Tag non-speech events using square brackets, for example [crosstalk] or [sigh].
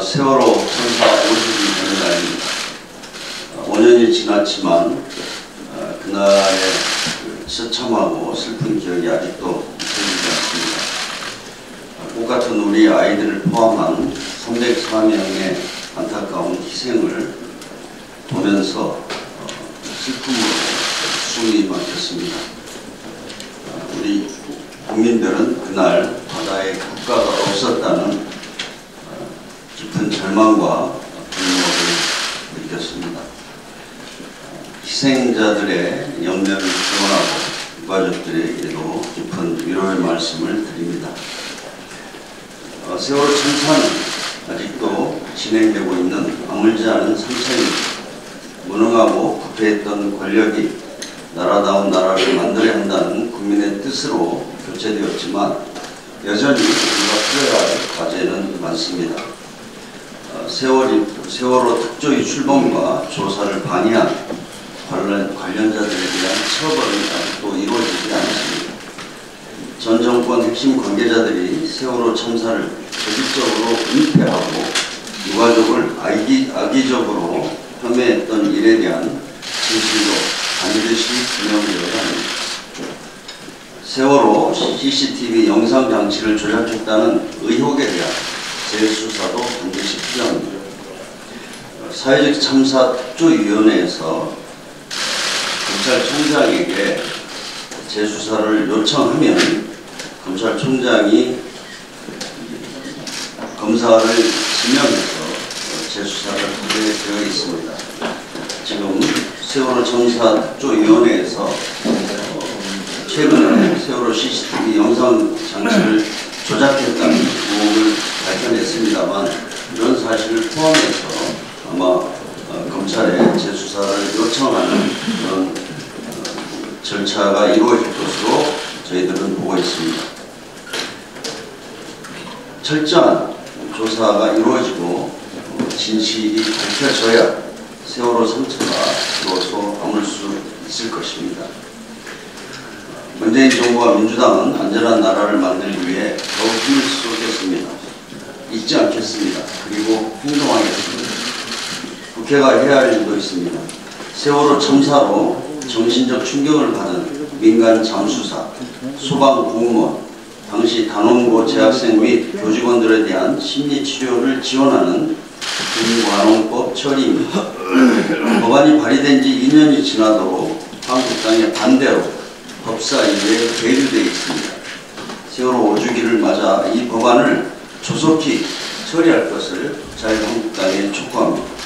어, 세월호 참사 50일 되는 날입니다. 어, 5년이 지났지만 어, 그날의 그 처참하고 슬픈 기억이 아직도 잊혀지지 않습니다. 어, 똑같은 우리 아이들을 포함한 304명의 안타까운 희생을 보면서 어, 슬픔으로 숨이 막혔습니다. 어, 우리 국민들은 그날 바다에 국가가 없었다는 어, 깊은 절망과 분노를 느꼈습니다. 어, 희생자들의 영면을 기원하고 유가족들에게도 깊은 위로의 말씀을 드립니다. 어, 세월호 참사는 아직도 진행되고 있는 아물지 않은 상처입니다. 무능하고 부패했던 권력이 나라다운 나라를 만들어야 한다는 국민의 뜻으로 교체되었지만 여전히 우리가 풀어야 할 과제는 많습니다. 어, 세월이, 세월호 특조위 출범과 조사를 방해한 관련, 관련자들에 대한 처벌은 아직도 이루어지지 않았습니다. 전 정권 핵심 관계자들이 세월호 참사를 조직적으로 은폐하고 유가족을 악의, 악의적으로 혐의했던 일에 대한 진실도 반드시 규명되어야 합니다. 세월호 CCTV 영상 장치를 조작했다는 의혹에 대한 재수사도 반드시 필요합니다. 사회적 참사 특조위원회에서 검찰총장에게 재수사를 요청하면 검찰총장이 검사를 지명해서 재수사를 하게 되어 있습니다. 지금 세월호 청사 특조위원회에서 어, 최근에 세월호 CCTV 영상 장치를 조작했다는 의혹을 밝혀냈습니다만 이런 사실을 포함해서 아마 어, 검찰에 재수사를 요청하는 그런 어, 절차가 이루어질 것으로 저희들은 보고 있습니다. 철저한 조사가 이루어지고 어, 진실이 밝혀져야 세월호 상처가 비로소 아물 수 있을 것입니다. 문재인 정부와 민주당은 안전한 나라를 만들기 위해 더욱 힘을 쏟겠습니다. 잊지 않겠습니다. 그리고 행동하겠습니다. 국회가 해야 할 일도 있습니다. 세월호 참사로 정신적 충격을 받은 민간 잠수사, 소방 공무원, 당시 단원고 재학생 및 교직원들에 대한 심리 치료를 지원하는 김관홍법 처리입니다. [clears throat] 법안이 발의된 지 2년이 지나도록 한국당의 반대로 법사위에 계류되어 있습니다. 세월호 5주기를 맞아 이 법안을 조속히 처리할 것을 자유한국당에 촉구합니다.